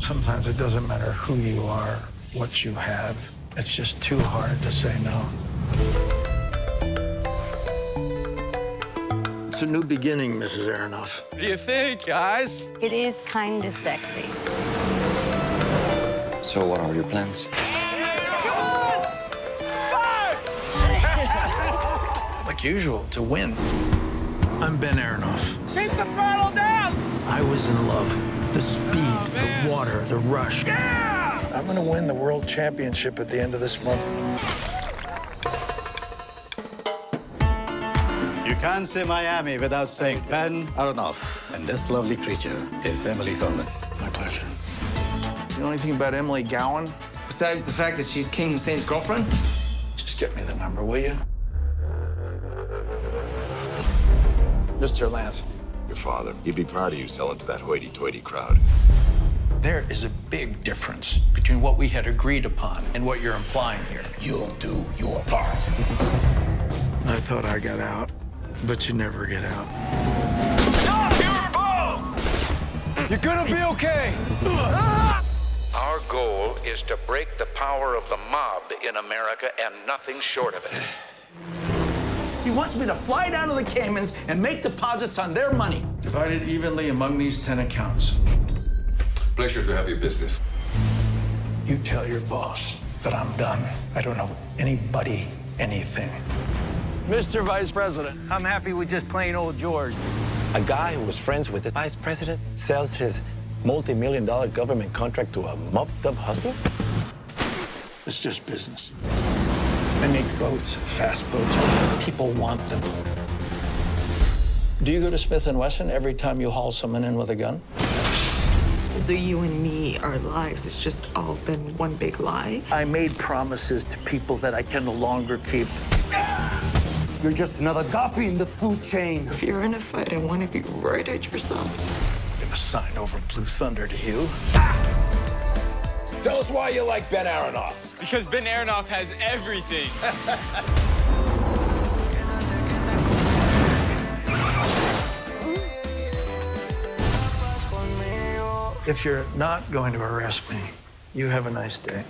Sometimes it doesn't matter who you are, what you have. It's just too hard to say no. It's a new beginning, Mrs. Aronoff. What do you think, guys? It is kind of sexy. So what are your plans? Like usual, to win. I'm Ben Aronoff. Keep the throttle down! I was in love. The speed, the rush. Yeah! I'm gonna win the world championship at the end of this month. You can't say Miami without saying Ben Aronoff. And this lovely creature is Emily Coleman. My pleasure. You know anything about Emily Gowan? Besides the fact that she's King Hussein's girlfriend? Just get me the number, will you? Mr. Lance, Your father, he'd be proud of you selling to that hoity-toity crowd. There is a big difference between what we had agreed upon and what you're implying here. You'll do your part. I thought I got out, but you never get out. Stop! You're! You're gonna be okay! Our goal is to break the power of the mob in America and nothing short of it. He wants me to fly down to the Caymans and make deposits on their money. Divided evenly among these 10 accounts. Pleasure to have your business. You tell your boss that I'm done. I don't know anybody anything. Mr. Vice President, I'm happy with just plain old George. A guy who was friends with the vice president sells his multi-million dollar government contract to a mopped up hustler? It's just business. I make boats, fast boats. People want them. Do you go to Smith & Wesson every time you haul someone in with a gun? So you and me, our lives, it's just all been one big lie. I made promises to people that I can no longer keep. You're just another guppy in the food chain. If you're in a fight, I want to be right at your side. I'm gonna sign over Blue Thunder to you. Tell us why you like Ben Aronoff. Because Ben Aronoff has everything. If you're not going to arrest me, you have a nice day.